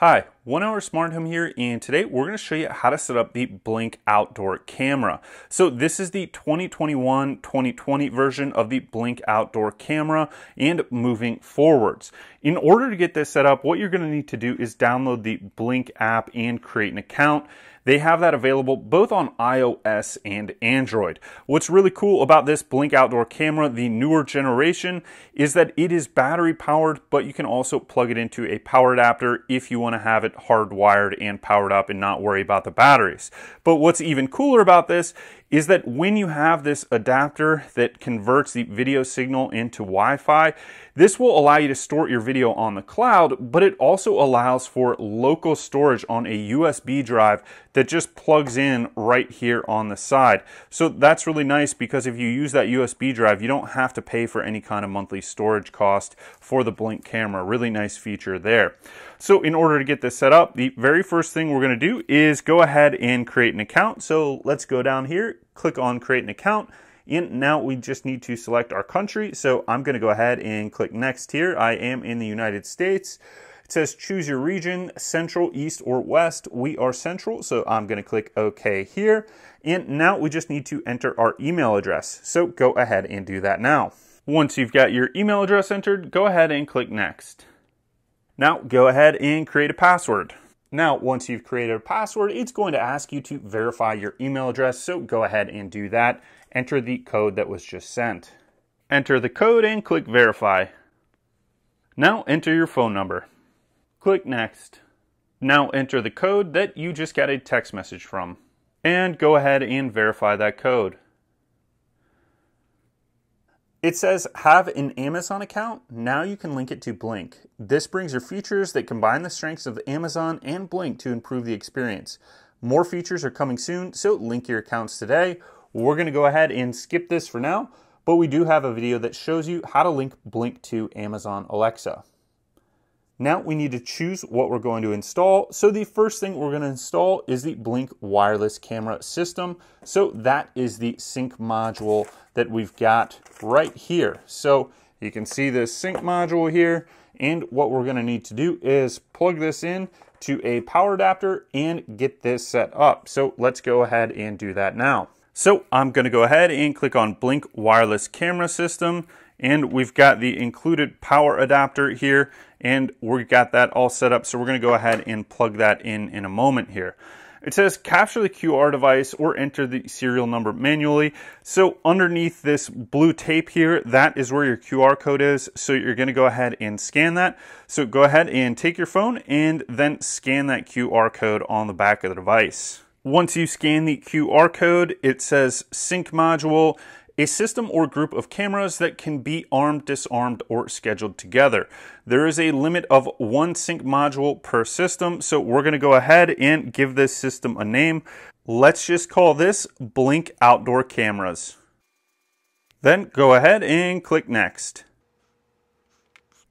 Hi, One Hour Smart Home here, and today we're going to show you how to set up the Blink Outdoor camera. So this is the 2021-2020 version of the Blink Outdoor camera and moving forwards. In order to get this set up, what you're going to need to do is download the Blink app and create an account. They have that available both on iOS and Android. What's really cool about this Blink Outdoor camera, the newer generation, is that it is battery powered, but you can also plug it into a power adapter if you want to have it hardwired and powered up and not worry about the batteries. But what's even cooler about this is that when you have this adapter that converts the video signal into Wi-Fi, this will allow you to store your video on the cloud, but it also allows for local storage on a USB drive that just plugs in right here on the side. So that's really nice because if you use that USB drive, you don't have to pay for any kind of monthly storage cost for the Blink camera. Really nice feature there. So in order to get this set up, the very first thing we're going to do is go ahead and create an account. So let's go down here, click on create an account. And now we just need to select our country. So I'm going to go ahead and click next here. I am in the United States. It says choose your region, central, east, or west. We are central, so I'm going to click OK here. And now we just need to enter our email address. So go ahead and do that now. Once you've got your email address entered, go ahead and click next. Now go ahead and create a password. Now, once you've created a password, it's going to ask you to verify your email address, so go ahead and do that. Enter the code that was just sent. Enter the code and click verify. Now enter your phone number. Click next. Now enter the code that you just got a text message from. And go ahead and verify that code. It says have an Amazon account. Now you can link it to Blink. This brings your features that combine the strengths of Amazon and Blink to improve the experience. More features are coming soon, so link your accounts today. We're going to go ahead and skip this for now, but we do have a video that shows you how to link Blink to Amazon Alexa. Now we need to choose what we're going to install. So the first thing we're going to install is the Blink wireless camera system. So that is the sync module that we've got right here. So you can see this sync module here. And what we're going to need to do is plug this in to a power adapter and get this set up. So let's go ahead and do that now. So I'm going to go ahead and click on Blink wireless camera system and we've got the included power adapter here and we've got that all set up. So we're going to go ahead and plug that in in a moment here. It says capture the QR device or enter the serial number manually. So underneath this blue tape here, that is where your QR code is. So you're going to go ahead and scan that. So go ahead and take your phone and then scan that QR code on the back of the device. Once you scan the QR code, it says sync module a system or group of cameras that can be armed, disarmed, or scheduled together. There is a limit of one sync module per system, so we're going to go ahead and give this system a name. Let's just call this Blink Outdoor Cameras. Then go ahead and click Next.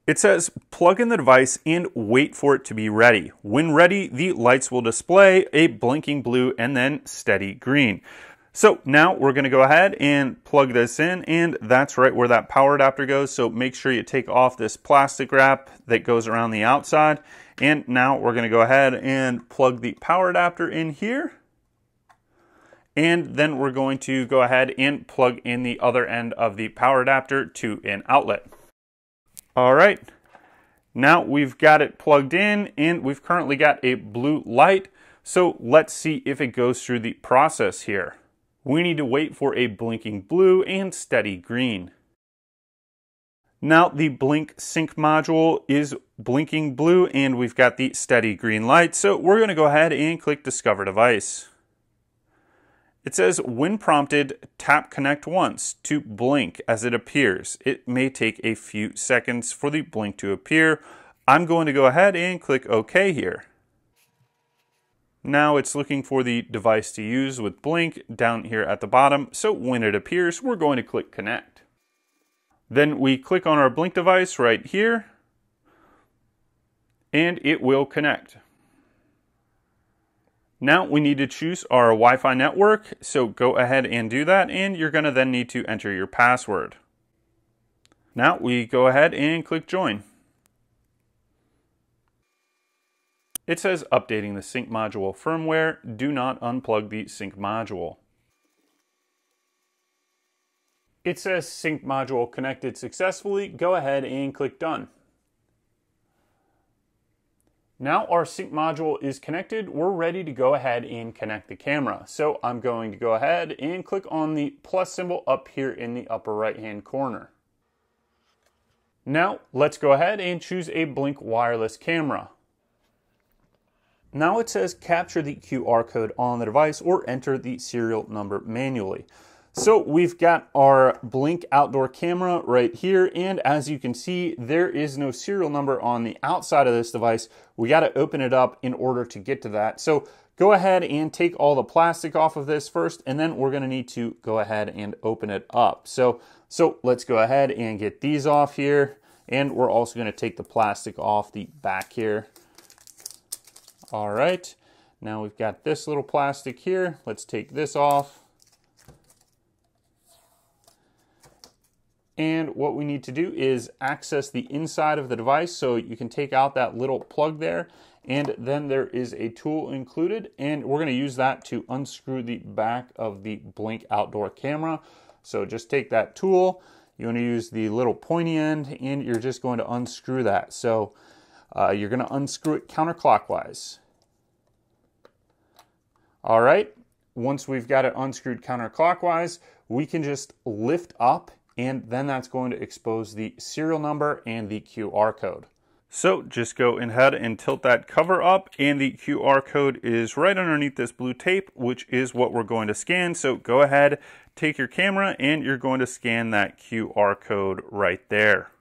It says plug in the device and wait for it to be ready. When ready, the lights will display a blinking blue and then steady green. So now we're going to go ahead and plug this in and that's right where that power adapter goes. So make sure you take off this plastic wrap that goes around the outside. And now we're going to go ahead and plug the power adapter in here. And then we're going to go ahead and plug in the other end of the power adapter to an outlet. All right, now we've got it plugged in and we've currently got a blue light. So let's see if it goes through the process here we need to wait for a blinking blue and steady green. Now the blink sync module is blinking blue and we've got the steady green light. So we're going to go ahead and click discover device. It says when prompted, tap connect once to blink as it appears. It may take a few seconds for the blink to appear. I'm going to go ahead and click OK here. Now it's looking for the device to use with Blink down here at the bottom. So when it appears, we're going to click connect. Then we click on our Blink device right here and it will connect. Now we need to choose our Wi-Fi network. So go ahead and do that and you're gonna then need to enter your password. Now we go ahead and click join. It says updating the sync module firmware. Do not unplug the sync module. It says sync module connected successfully. Go ahead and click done. Now our sync module is connected, we're ready to go ahead and connect the camera. So I'm going to go ahead and click on the plus symbol up here in the upper right hand corner. Now let's go ahead and choose a Blink wireless camera. Now it says capture the QR code on the device or enter the serial number manually. So we've got our Blink outdoor camera right here, and as you can see, there is no serial number on the outside of this device. We got to open it up in order to get to that. So go ahead and take all the plastic off of this first, and then we're going to need to go ahead and open it up. So, so let's go ahead and get these off here, and we're also going to take the plastic off the back here. All right, now we've got this little plastic here. Let's take this off. And what we need to do is access the inside of the device so you can take out that little plug there. And then there is a tool included and we're gonna use that to unscrew the back of the Blink outdoor camera. So just take that tool, you wanna use the little pointy end and you're just going to unscrew that. So uh, you're gonna unscrew it counterclockwise. All right, once we've got it unscrewed counterclockwise, we can just lift up and then that's going to expose the serial number and the QR code. So just go ahead and tilt that cover up and the QR code is right underneath this blue tape, which is what we're going to scan. So go ahead, take your camera and you're going to scan that QR code right there.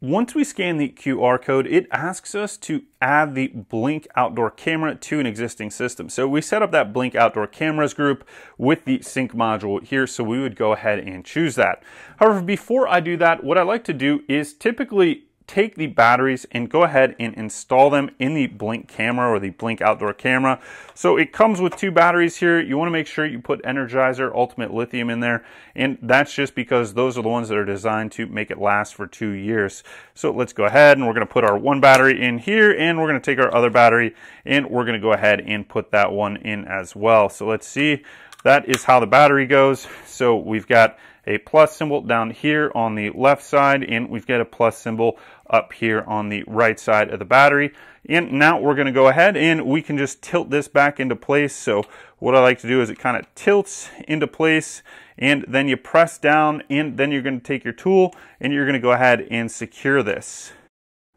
Once we scan the QR code, it asks us to add the Blink outdoor camera to an existing system. So we set up that Blink outdoor cameras group with the sync module here, so we would go ahead and choose that. However, before I do that, what I like to do is typically take the batteries and go ahead and install them in the Blink camera or the Blink outdoor camera. So it comes with two batteries here. You want to make sure you put Energizer Ultimate Lithium in there. And that's just because those are the ones that are designed to make it last for two years. So let's go ahead and we're going to put our one battery in here and we're going to take our other battery and we're going to go ahead and put that one in as well. So let's see. That is how the battery goes. So we've got a plus symbol down here on the left side and we've got a plus symbol up here on the right side of the battery. And now we're going to go ahead and we can just tilt this back into place. So what I like to do is it kind of tilts into place and then you press down and then you're going to take your tool and you're going to go ahead and secure this.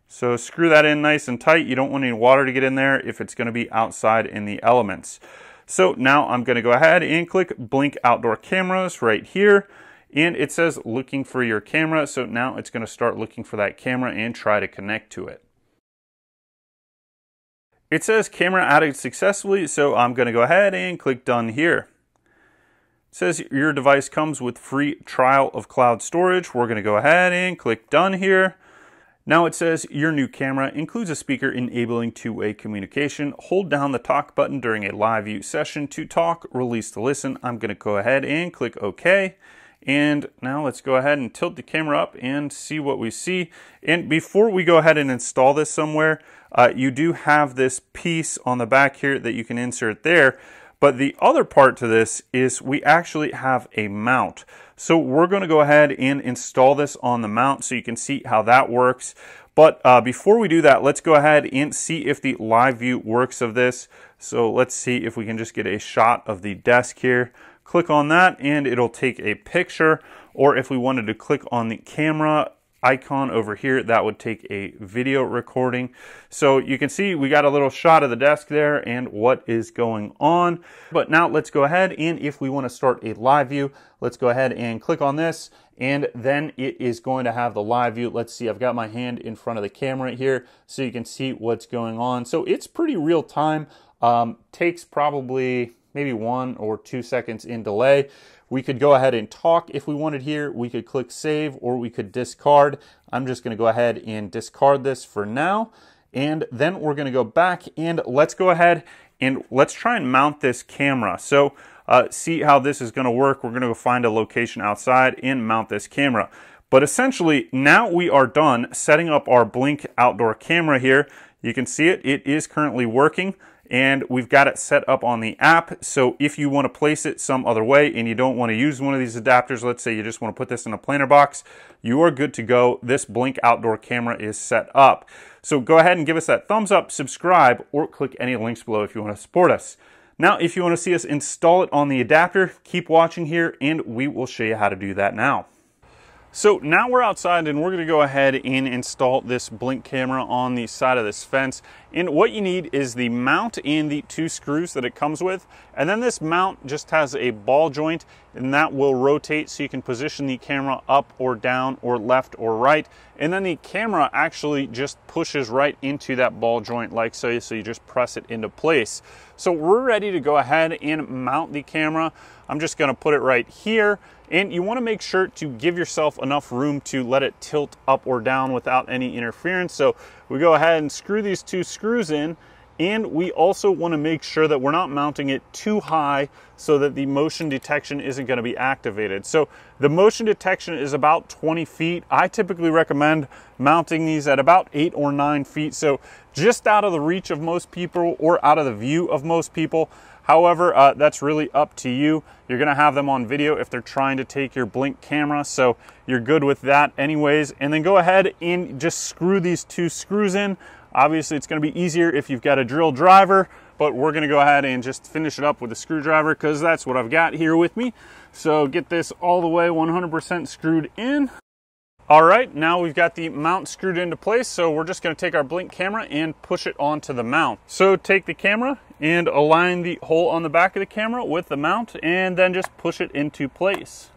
So screw that in nice and tight. You don't want any water to get in there if it's going to be outside in the elements. So now I'm going to go ahead and click Blink Outdoor Cameras right here and it says looking for your camera. So now it's going to start looking for that camera and try to connect to it. It says camera added successfully. So I'm going to go ahead and click done here. It says your device comes with free trial of cloud storage. We're going to go ahead and click done here. Now it says your new camera includes a speaker enabling two-way communication. Hold down the talk button during a live view session to talk, release to listen. I'm going to go ahead and click OK. And now let's go ahead and tilt the camera up and see what we see. And before we go ahead and install this somewhere, uh, you do have this piece on the back here that you can insert there. But the other part to this is we actually have a mount. So we're going to go ahead and install this on the mount so you can see how that works. But uh, before we do that, let's go ahead and see if the live view works of this. So let's see if we can just get a shot of the desk here click on that and it'll take a picture. Or if we wanted to click on the camera icon over here, that would take a video recording. So you can see we got a little shot of the desk there and what is going on. But now let's go ahead and if we want to start a live view, let's go ahead and click on this and then it is going to have the live view. Let's see, I've got my hand in front of the camera here so you can see what's going on. So it's pretty real time. Um, takes probably maybe one or two seconds in delay. We could go ahead and talk if we wanted here. We could click save or we could discard. I'm just going to go ahead and discard this for now. And then we're going to go back and let's go ahead and let's try and mount this camera. So uh, see how this is going to work. We're going to go find a location outside and mount this camera. But essentially, now we are done setting up our Blink outdoor camera here. You can see it, it is currently working and we've got it set up on the app. So if you want to place it some other way and you don't want to use one of these adapters, let's say you just want to put this in a planter box, you are good to go. This Blink outdoor camera is set up. So go ahead and give us that thumbs up, subscribe, or click any links below if you want to support us. Now, if you want to see us install it on the adapter, keep watching here and we will show you how to do that now. So now we're outside and we're gonna go ahead and install this blink camera on the side of this fence. And what you need is the mount and the two screws that it comes with. And then this mount just has a ball joint and that will rotate so you can position the camera up or down or left or right. And then the camera actually just pushes right into that ball joint like so, so you just press it into place. So we're ready to go ahead and mount the camera. I'm just gonna put it right here and you wanna make sure to give yourself enough room to let it tilt up or down without any interference. So we go ahead and screw these two screws in and we also want to make sure that we're not mounting it too high so that the motion detection isn't going to be activated. So the motion detection is about 20 feet. I typically recommend mounting these at about eight or nine feet. So just out of the reach of most people or out of the view of most people. However, uh, that's really up to you. You're gonna have them on video if they're trying to take your blink camera, so you're good with that anyways. And then go ahead and just screw these two screws in. Obviously, it's gonna be easier if you've got a drill driver, but we're gonna go ahead and just finish it up with a screwdriver because that's what I've got here with me. So get this all the way 100% screwed in. All right, now we've got the mount screwed into place, so we're just gonna take our blink camera and push it onto the mount. So take the camera and align the hole on the back of the camera with the mount and then just push it into place.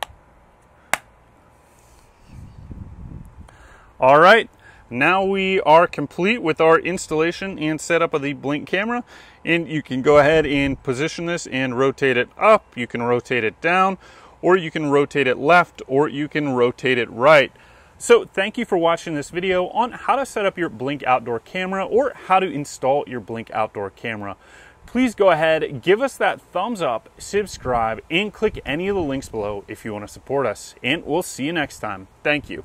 All right, now we are complete with our installation and setup of the blink camera and you can go ahead and position this and rotate it up, you can rotate it down, or you can rotate it left, or you can rotate it right. So thank you for watching this video on how to set up your Blink outdoor camera or how to install your Blink outdoor camera. Please go ahead, give us that thumbs up, subscribe, and click any of the links below if you want to support us. And we'll see you next time. Thank you.